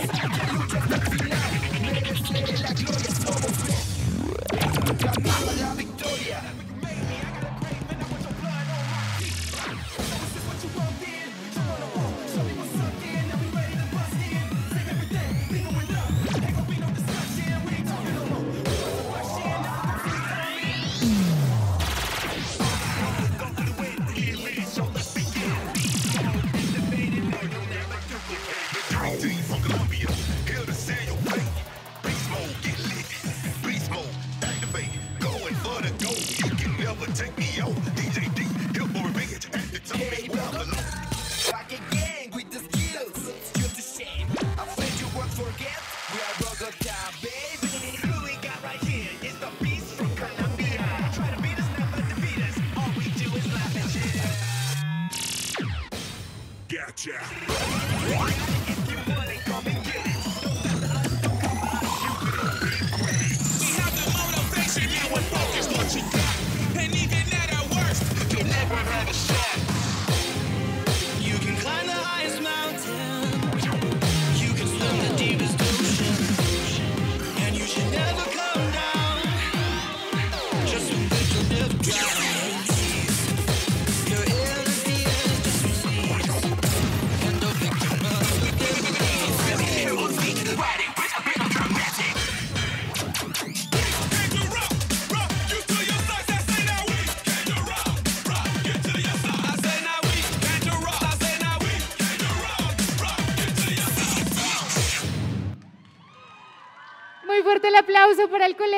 in my face. You just a finale, made it play like Gloria Tomo La mala, la from Colombia, here. Beast mode, get lit. Beast mode, activate. Going for the gold. You can never take me out. DJ D, for revenge. At the top. Back again with the skills. A shame. I said you forget. We are Bogota, baby. Who we got right here is the beast from Colombia. Try to beat us, never defeat us. All we do is laugh and shit. Gotcha. Motivation and we're focused what you got. Muy fuerte el aplauso para el colegio.